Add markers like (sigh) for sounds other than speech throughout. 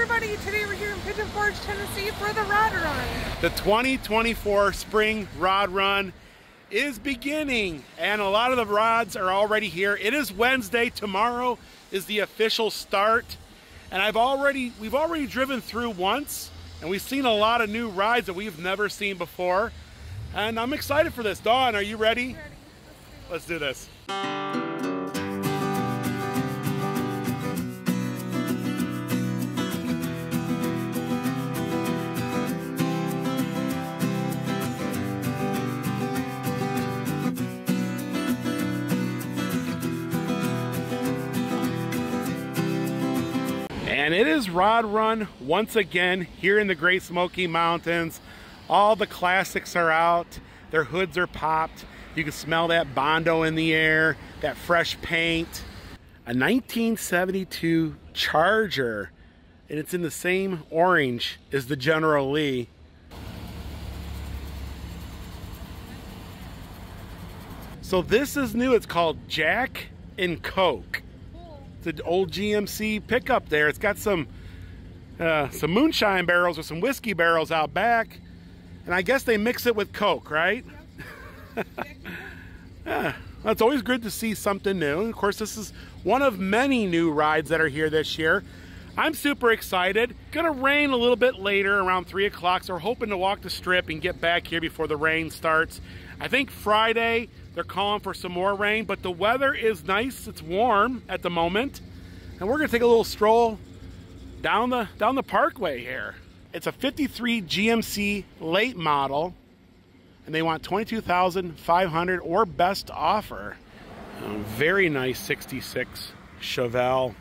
everybody, today we're here in Pigeon Forge, Tennessee for the Rod Run. The 2024 Spring Rod Run is beginning and a lot of the rods are already here. It is Wednesday, tomorrow is the official start and I've already, we've already driven through once and we've seen a lot of new rides that we've never seen before and I'm excited for this. Dawn, are you ready? Ready? Let's do this. And it is Rod Run once again here in the Great Smoky Mountains. All the classics are out. Their hoods are popped. You can smell that Bondo in the air, that fresh paint. A 1972 Charger, and it's in the same orange as the General Lee. So this is new. It's called Jack and Coke. An old GMC pickup there. It's got some uh, some moonshine barrels or some whiskey barrels out back. And I guess they mix it with Coke, right? (laughs) yeah. Well, it's always good to see something new. And of course, this is one of many new rides that are here this year. I'm super excited. Gonna rain a little bit later around 3 o'clock, so we're hoping to walk the strip and get back here before the rain starts. I think Friday they're calling for some more rain, but the weather is nice. It's warm at the moment. And we're gonna take a little stroll down the down the parkway here. It's a 53 GMC late model and they want 22,500 or best offer. Very nice 66 Chevelle.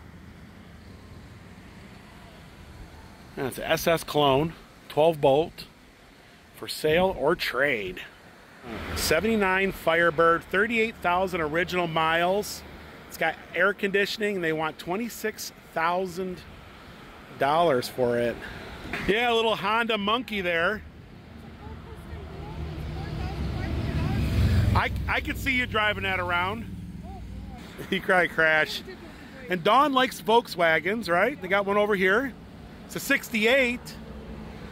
That's an SS clone, 12 bolt for sale or trade. 79 Firebird, 38,000 original miles. It's got air conditioning. and They want $26,000 for it. Yeah, a little Honda Monkey there. I, I could see you driving that around. (laughs) He cried crash. And Dawn likes Volkswagens, right? They got one over here. It's a 68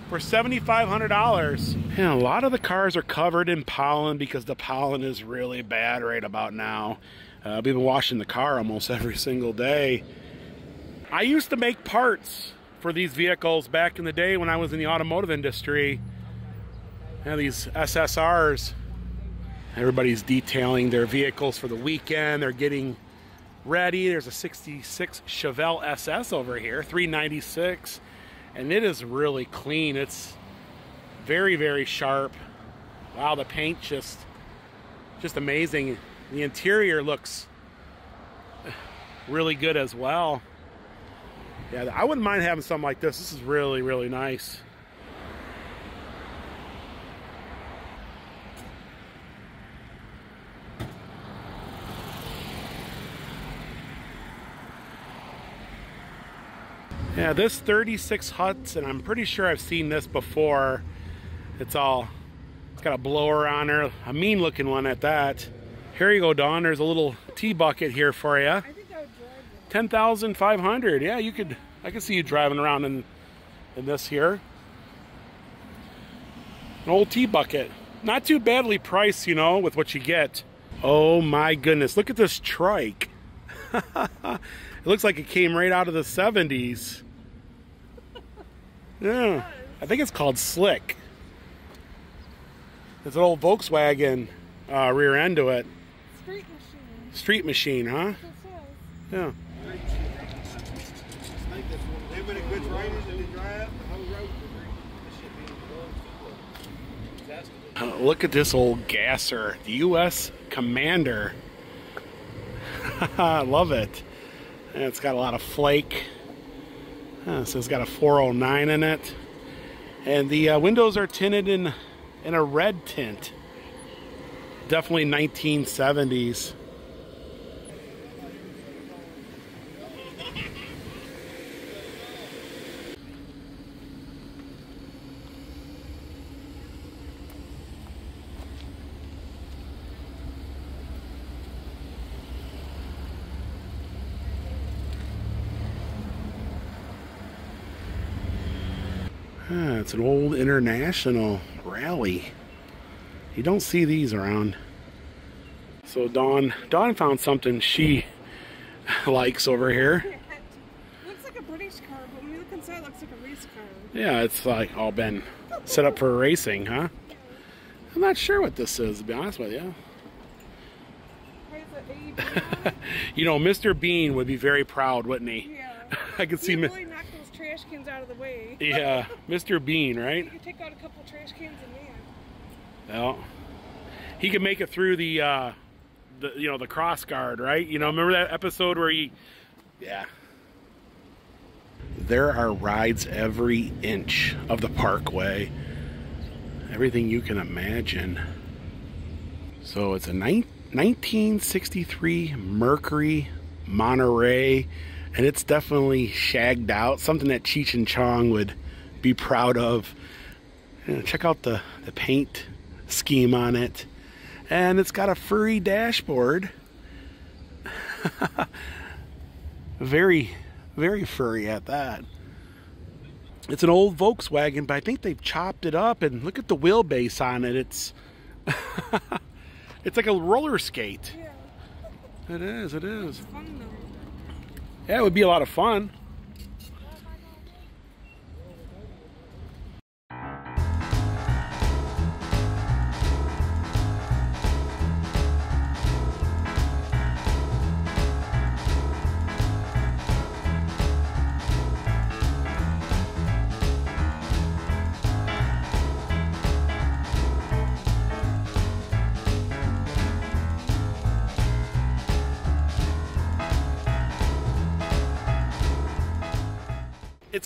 for $7,500. And a lot of the cars are covered in pollen because the pollen is really bad right about now. Uh, I've been washing the car almost (laughs) every single day. I used to make parts for these vehicles back in the day when I was in the automotive industry. You know, these SSRs. Everybody's detailing their vehicles for the weekend. They're getting ready. There's a 66 Chevelle SS over here, 396. And it is really clean. It's very, very sharp. Wow, the paint just just amazing. The interior looks really good as well. Yeah, I wouldn't mind having something like this. This is really, really nice. Yeah, this 36 huts, and I'm pretty sure I've seen this before. It's all, it's got a blower on there, a mean looking one at that. Here you go, Dawn. There's a little T-bucket here for you. I think I would drive it. 10,500. Yeah, you could, I could see you driving around in, in this here. An old T-bucket. Not too badly priced, you know, with what you get. Oh my goodness, look at this trike. (laughs) it looks like it came right out of the 70s. Yeah, I think it's called Slick. It's an old Volkswagen uh, rear end to it. Street machine. Street machine, huh? That's what it says. Yeah. Then when it quits raining and they dry up, the whole road will be Uh, Look at this old gasser, the U.S. Commander. I (laughs) love it. And it's got a lot of flake. Uh, so it's got a 409 in it. And the uh, windows are tinted in, in a red tint. Definitely 1970s. It's an old international rally. You don't see these around. So Dawn, Dawn found something she (laughs) likes over here. (laughs) looks like a British car, but when you look inside, it looks like a race car. Yeah, it's like all been set up for racing, huh? I'm not sure what this is, to be honest with you. Why is it AEB on it? You know, Mr. Bean would be very proud, wouldn't he? Yeah. (laughs) I could see really knock those trash cans out of the way. Yeah, Mr. Bean, right? could take out a couple trash cans. Well, he could make it through the, uh, the you know, the cross guard, right? You know, remember that episode where he, yeah. There are rides every inch of the parkway. Everything you can imagine. So it's a 1963 Mercury Monterey, and it's definitely shagged out. Something that Cheech and Chong would be proud of. Yeah, check out the, the paint scheme on it. And it's got a furry dashboard. (laughs) very, very furry at that. It's an old Volkswagen, but I think they've chopped it up and look at the wheelbase on it. It's (laughs) it's like a roller skate. Yeah. It is, it is. Yeah, it would be a lot of fun.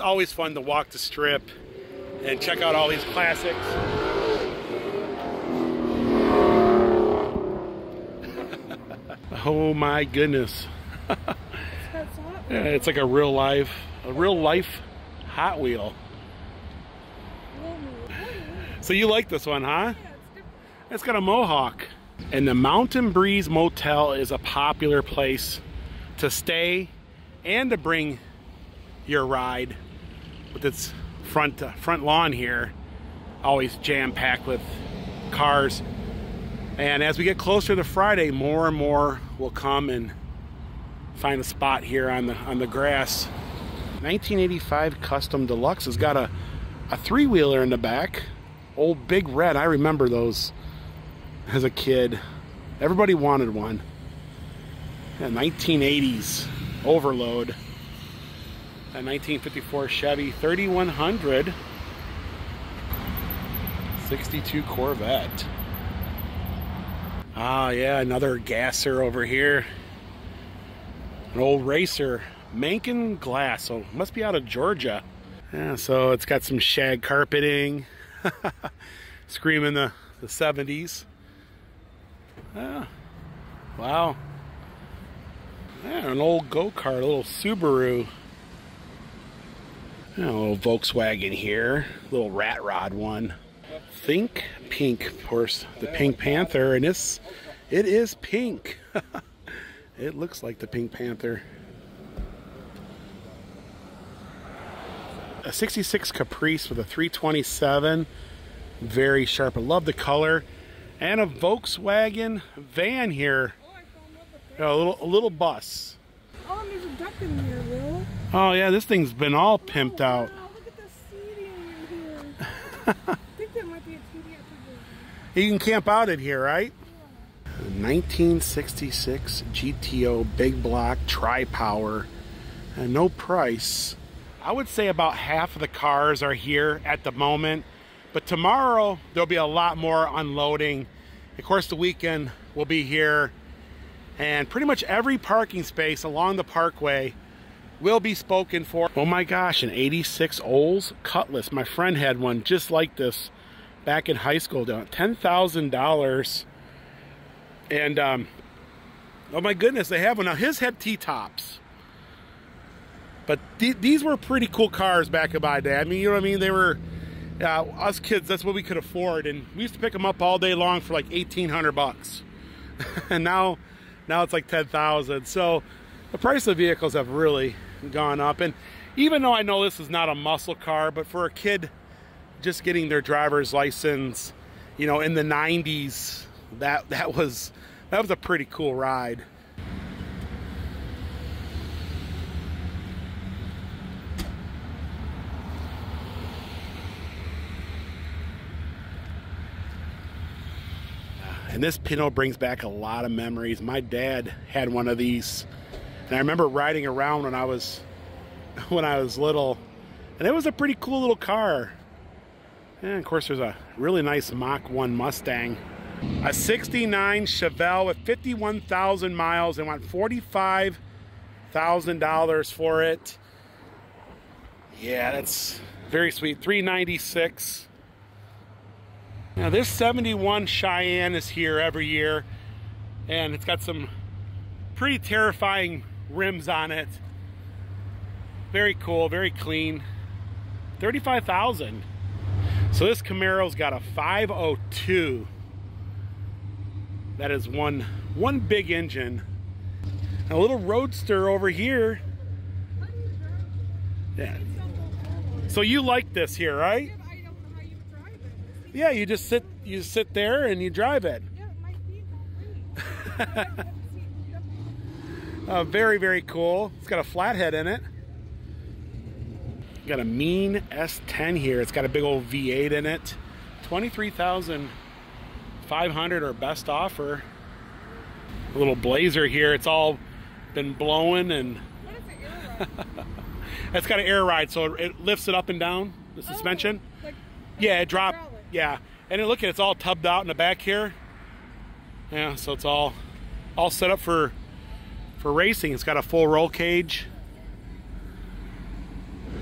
It's always fun to walk the strip and check out all these classics. (laughs) oh my goodness. Yeah, (laughs) it's like a real life, a real life Hot Wheel. So you like this one, huh? Yeah, it's different. It's got a mohawk. And the Mountain Breeze Motel is a popular place to stay and to bring your ride with its front uh, front lawn here always jam packed with cars. And as we get closer to Friday more and more will come and find a spot here on the on the grass. 1985 custom deluxe has got a a three-wheeler in the back. Old big red I remember those as a kid. Everybody wanted one. Yeah, 1980s overload a 1954 Chevy 3100 62 Corvette. Ah, yeah, another gasser over here. An old racer, Mankin Glass. So must be out of Georgia. Yeah, so it's got some shag carpeting. (laughs) Screaming the, the 70s. Yeah. Wow. Yeah, an old go-kart, a little Subaru. A little Volkswagen here, little rat rod one. Think pink, of course, the Pink Panther, and this, it is pink. (laughs) it looks like the Pink Panther. A 66 Caprice with a 327, very sharp. I love the color. And a Volkswagen van here, a little, a little bus. Oh, Oh yeah, this thing's been all pimped oh, out. Wow, look at the seating in here. I (laughs) think that might be a TDF provision. You can camp out in here, right? 1966 GTO big block tri power and uh, no price. I would say about half of the cars are here at the moment, but tomorrow there'll be a lot more unloading. Of course, the weekend will be here, and pretty much every parking space along the parkway will be spoken for. Oh my gosh, an 86 Olds Cutlass. My friend had one just like this back in high school, down $10,000. And, um, oh my goodness, they have one. Now, his had T-tops. But th these were pretty cool cars back in my day. I mean, you know what I mean? They were, uh, us kids, that's what we could afford. And we used to pick them up all day long for like 1800 bucks. (laughs) and now, now it's like 10,000. So the price of vehicles have really gone up. And even though I know this is not a muscle car, but for a kid just getting their driver's license, you know, in the 90s, that that was that was a pretty cool ride. And this Pinto brings back a lot of memories. My dad had one of these, and I remember riding around when I was (laughs) when I was little, and it was a pretty cool little car. And of course, there's a really nice Mach 1 Mustang. A 69 Chevelle with 51,000 miles. They want $45,000 for it. Yeah, that's very sweet. 396. Now this 71 Cheyenne is here every year and it's got some pretty terrifying rims on it. Very cool, very clean. 35,000. So this Camaro's got a 502. That is one one big engine. And a little roadster over here. Yeah. So you like this here, right? Yeah, I don't know how you drive it. Yeah, you just sit you sit there and you drive it. (laughs) Yeah, my feet won't reach. Uh, very, very cool. It's got a flathead in it. Got a mean S10 here. It's got a big old V8 in it. 23,500 or best offer. A little blazer here. It's all been blowing and What is it? Air ride? it's got an air ride so it lifts it up and down the suspension. Oh, like, Yeah, it dropped. Yeah, and then look at it's all tubbed out in the back here. Yeah, so it's all all set up for for racing. It's got a full roll cage.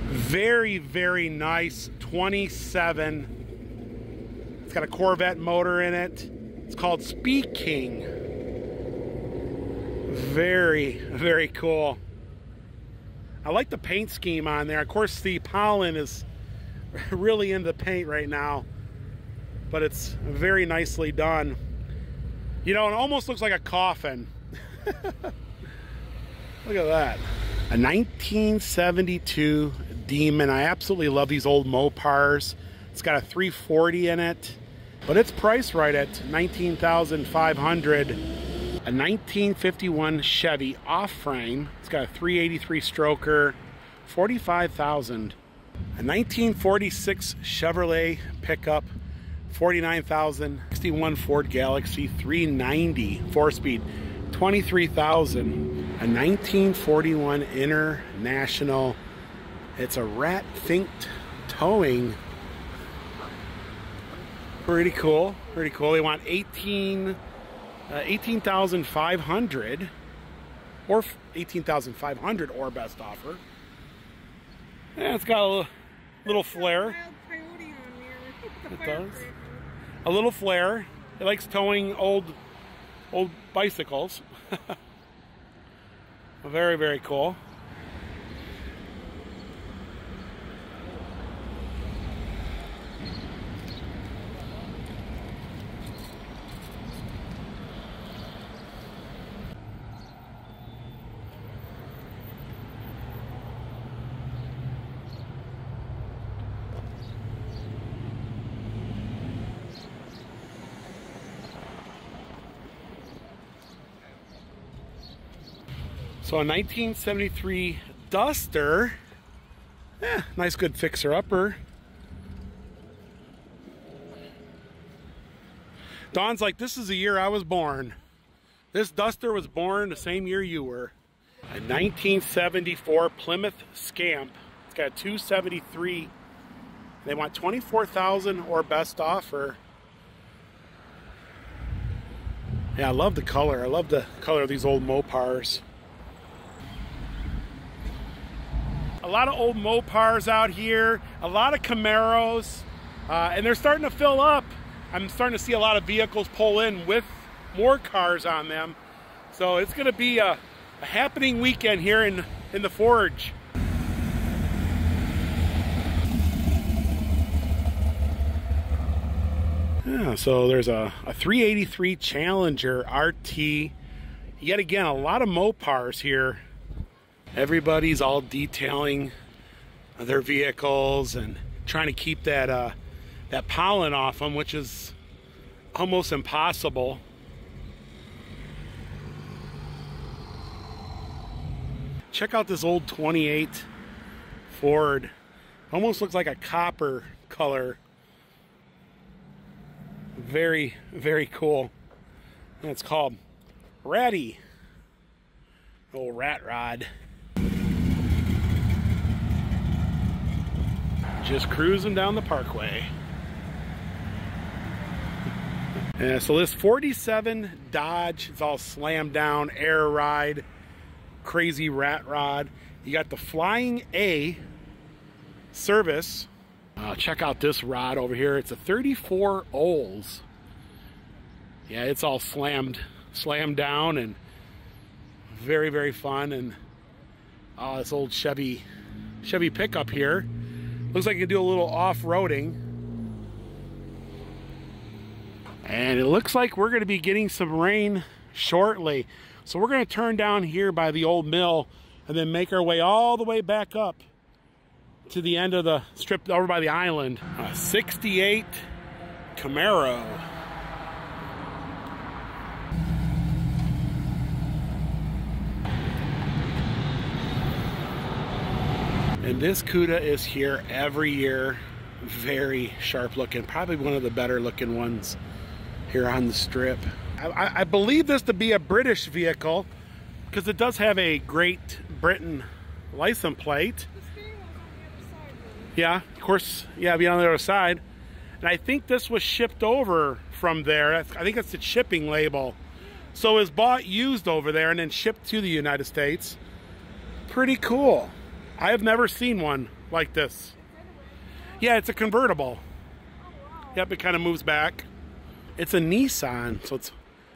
Very very nice 27. It's got a Corvette motor in it. It's called Speed King. Very very cool. I like the paint scheme on there. Of course, Steve Pollen is (laughs) really into paint right now, but it's very nicely done. You know, it almost looks like a coffin. (laughs) Look at that. A 1972 Demon. I absolutely love these old Mopars. It's got a 340 in it, but it's priced right at 19,500. A 1951 Chevy off-frame. It's got a 383 stroker, 45,000. A 1946 Chevrolet pickup, 49,000. 61 Ford Galaxie 390 four-speed, 23,000. A 1941 International. It's a rat finked towing. Pretty cool. Pretty cool. They want 18 uh, 18,500 or 18,500 or best offer. Yeah, it's got a little, little flare. Wild coyote on there. (laughs) The It does. A little flare. It likes towing old old bicycles. (laughs) very, very cool. So a 1973 Duster. Eh, nice good fixer upper. Dawn's like, this is the year I was born. This Duster was born the same year you were. A 1974 Plymouth Scamp. It's got a 273. They want 24,000 or best offer. Yeah, I love the color. I love the color of these old Mopars. A lot of old Mopars out here, a lot of Camaros, uh, and they're starting to fill up. I'm starting to see a lot of vehicles pull in with more cars on them. So it's going to be a, a happening weekend here in, in the Forge. Yeah, so there's a, a 383 Challenger RT. Yet again, a lot of Mopars here. Everybody's all detailing their vehicles and trying to keep that uh, that pollen off them, which is almost impossible. Check out this old 28 Ford. Almost looks like a copper color. Very, very cool. And it's called Ratty. Old rat rod. Just cruising down the parkway. Yeah, so this 47 Dodge is all slammed down, air ride, crazy rat rod. You got the Flying A service. Uh, check out this rod over here. It's a 34 Olds. Yeah, it's all slammed, slammed down and very, very fun. And oh, this old Chevy, Chevy pickup here. Looks like you can do a little off-roading. And it looks like we're going to be getting some rain shortly. So we're going to turn down here by the old mill and then make our way all the way back up to the end of the strip over by the island. A 68 Camaro. And mm. this Cuda is here every year. Very sharp looking, probably one of the better looking ones here on the strip. I, I believe this to be a British vehicle because it does have a Great Britain license plate. Yeah, of course, yeah, be on the other side. And I think this was shipped over from there. I think it's the shipping label. So it was bought used over there and then shipped to the United States. Pretty cool. I have never seen one like this. Yeah, it's a convertible. Yep, it kind of moves back. It's a Nissan, so it's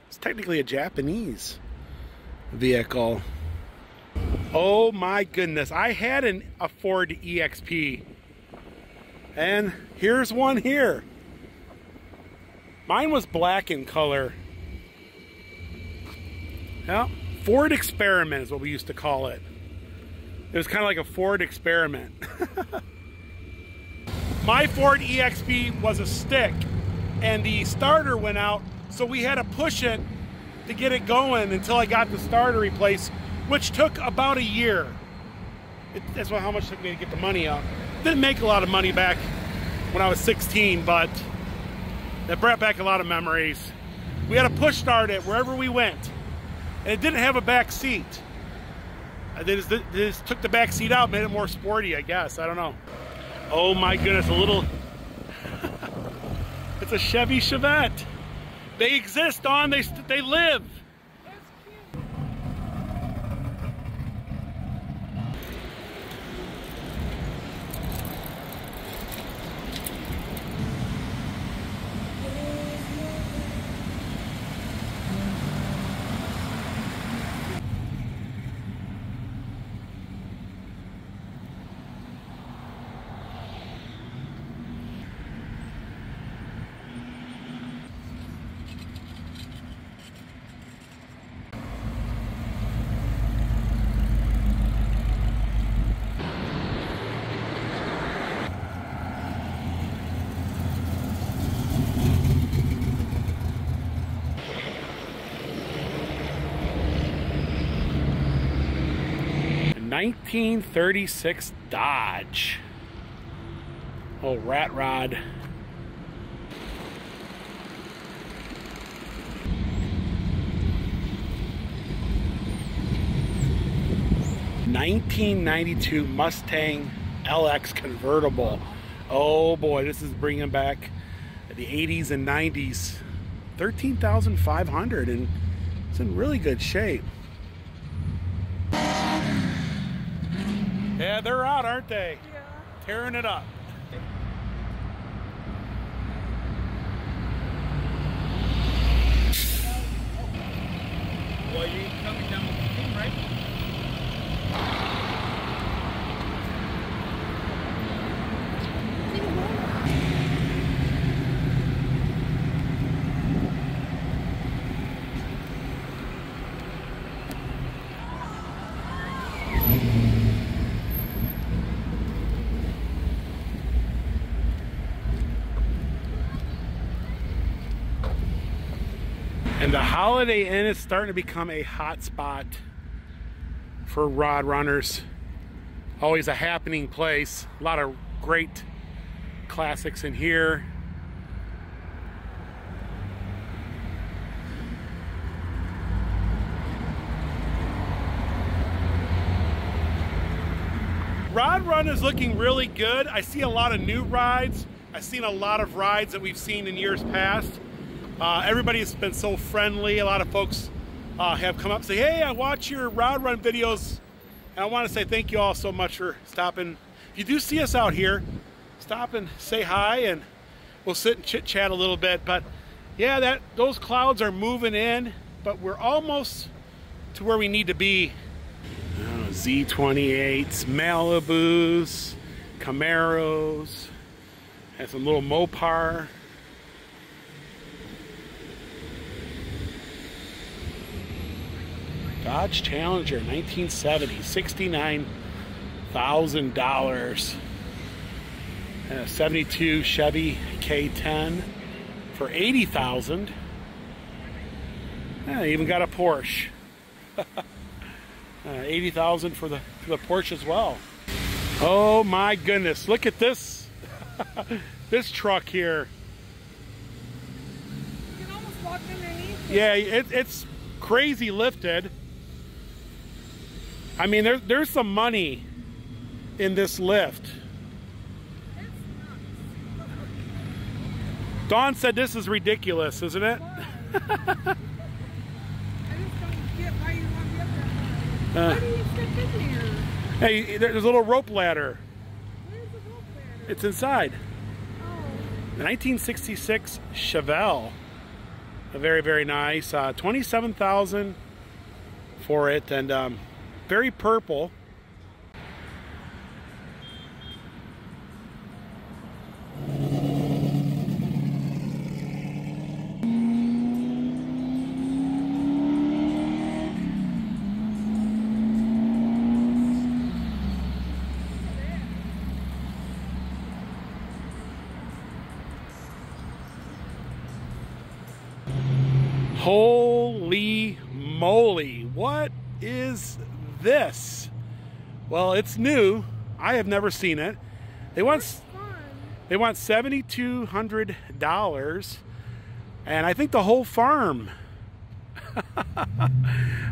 it's technically a Japanese vehicle. Oh my goodness, I had an, a Ford EXP. And here's one here. Mine was black in color. Yeah, Ford Experiment is what we used to call it. It was kind of like a Ford experiment. (laughs) My Ford EXP was a stick and the starter went out, so we had to push it to get it going until I got the starter replaced, which took about a year. It, that's how much it took me to get the money out. Didn't make a lot of money back when I was 16, but it brought back a lot of memories. We had to push start it wherever we went, and it didn't have a back seat. They just, they just took the back seat out, made it more sporty, I guess. I don't know. Oh my goodness, a little. (laughs) it's a Chevy Chevette. They exist on, they, they live. A 1936 Dodge. Oh, rat rod. Nineteen ninety two Mustang LX convertible. Oh boy, this is bringing back the 80s and 90s. 13,500 and it's in really good shape. Yeah, they're out, aren't they? Yeah. Tearing it up. Well, you coming Holiday Inn is starting to become a hot spot for rod runners. Always a happening place. A lot of great classics in here. Rod Run is looking really good. I see a lot of new rides. I've seen a lot of rides that we've seen in years past. Uh, everybody's been so friendly. A lot of folks uh, have come up and say, hey, I watch your Rod Run videos. And I want to say thank you all so much for stopping. If you do see us out here, stop and say hi and we'll sit and chit chat a little bit. But yeah, that those clouds are moving in, but we're almost to where we need to be Oh, Z28s, Malibus, Camaros, has some little Mopar. Dodge Challenger 1970, $69,000. And a 72 Chevy K10 for 80,000. Yeah, even got a Porsche. (laughs) Uh, 80,000 for the for the Porsche as well. Oh my goodness, look at this (laughs) this truck here. You can almost walk underneath. Yeah, it, it's crazy lifted. I mean, there, there's some money in this lift. Dawn said this is ridiculous, isn't it? I just don't get why you want to be up there. Uh, do you step in there? hey, there's a little rope ladder. Where's the rope ladder? It's inside. Oh, 1966 Chevelle. A very, very nice. Uh, 27000 for it and um, very purple. Well, it's new. I have never seen it. They want they want seventy-two hundred dollars, and I think the whole farm. (laughs)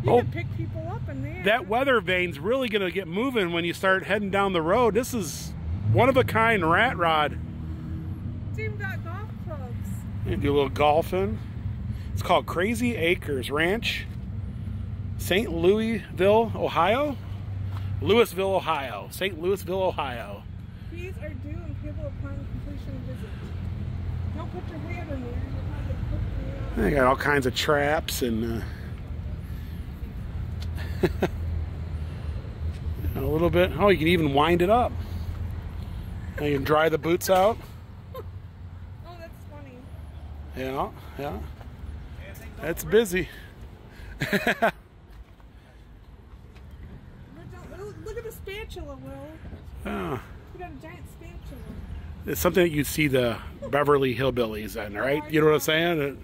You Oh. can pick people up in there. That weather vane's really gonna get moving when you start heading down the road. This is one of a kind rat rod. It's even got golf clubs. You do a little golfing. It's called Crazy Acres Ranch, St. Louisville, Ohio. Louisville, Ohio. St. Louisville, Ohio. Fees are due and payable upon completion of visit. Don't put your hand in there. You'll have to put the, They got all kinds of traps and uh, (laughs) a little bit. Oh, you can even wind it up. Now you can dry the boots out. (laughs) Oh, that's funny. Yeah, yeah. That's busy. (laughs) Look, at- look at the spatula, Will. Ah. Oh. We got a giant spatula. It's something that you'd see the Beverly Hillbillies in, oh, right? You know what I'm saying?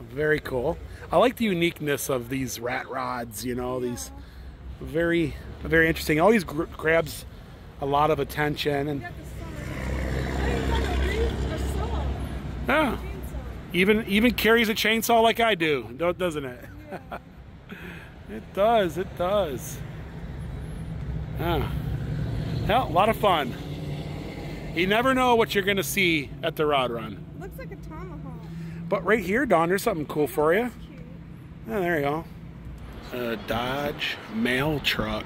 Very cool. I like the uniqueness of these rat rods. You know, these very, very interesting. Always gr- grabs a lot of attention, and got the summer. Hey, you got a reef, a saw, yeah, even even carries a chainsaw like I do, doesn't it? Yeah. (laughs) It does. It does. Yeah. Yeah, a lot of fun. You never know what you're gonna see at the rod run. Looks like a tomahawk. But right here, Dawn, there's something cool for you. Oh, there you go. A Dodge mail truck,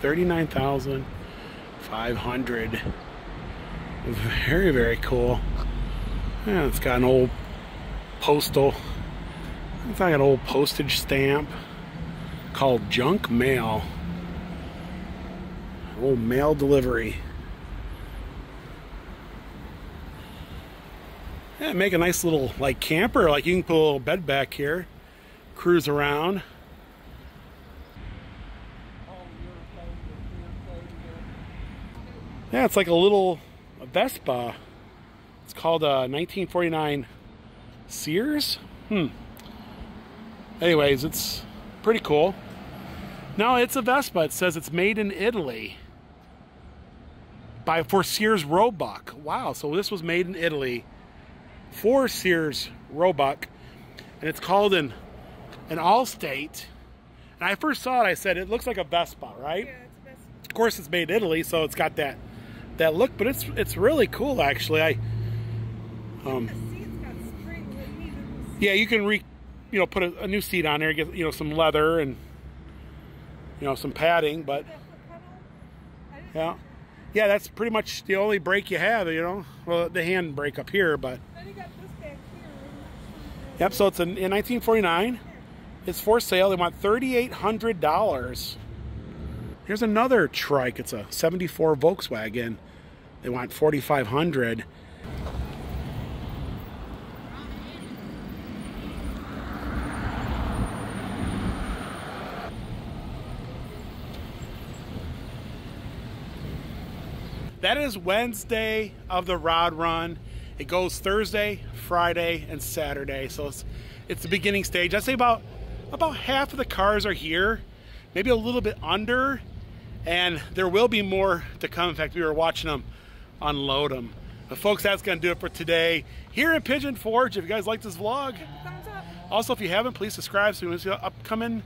thirty-nine thousand five hundred. Very, very cool. Yeah, it's got an old postal. It's like an old postage stamp called junk mail. Old mail delivery. Yeah, make a nice little like camper. Like you can put a little bed back here, cruise around. Yeah, it's like a little Vespa. It's called a 1949 Sears. Hmm. Anyways, it's pretty cool. No, it's a Vespa. It says it's made in Italy by for Sears Roebuck. Wow, so this was made in Italy for Sears Roebuck, and it's called an an Allstate. And I first saw it, I said it looks like a Vespa, right? Yeah, it's best. Of course, it's made in Italy, so it's got that that look, but it's it's really cool actually. I um, The seat's got spring. They needed this. yeah, you can re you know put a, a new seat on there, get you know some leather and you know some padding, but That foot pedal. I didn't yeah yeah, that's pretty much the only brake you have, you know. Well, the hand brake up here, but. Here. Yep, so it's in, in 1949. It's for sale. They want $3,800. Here's another trike. It's a 74 Volkswagen. They want 4500 That is Wednesday of the Rod Run. It goes Thursday, Friday, and Saturday. So it's it's the beginning stage. I'd say about about half of the cars are here, maybe a little bit under, and there will be more to come. In fact, we were watching them unload them. But folks, that's gonna do it for today here in Pigeon Forge. If you guys like this vlog, also if you haven't, please subscribe so you can see upcoming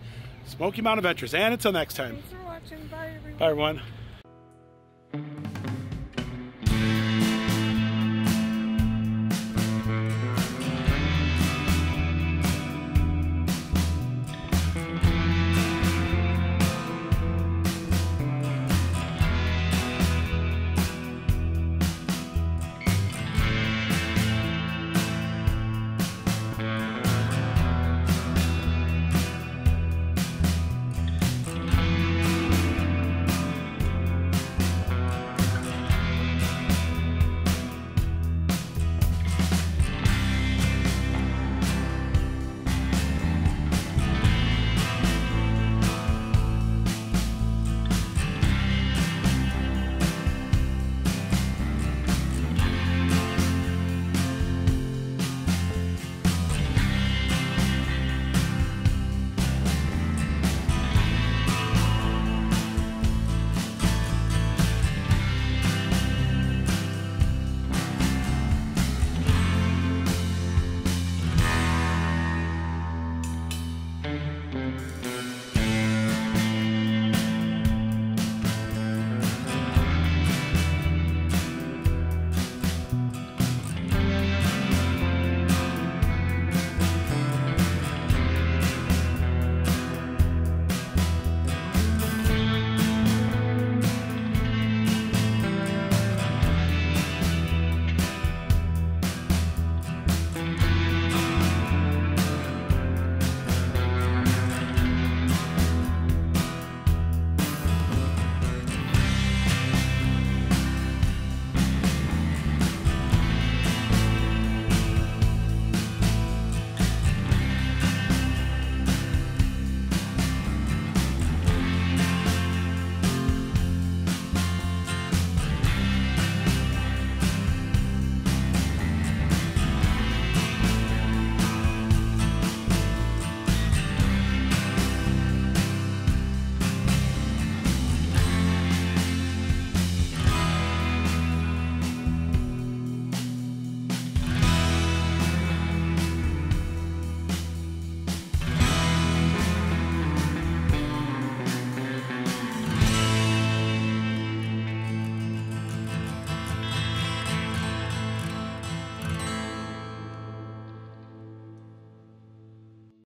Smoky Mountain Adventures. And until next time, Thanks for watching. Bye, everyone. bye everyone.